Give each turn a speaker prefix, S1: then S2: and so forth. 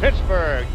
S1: Pittsburgh.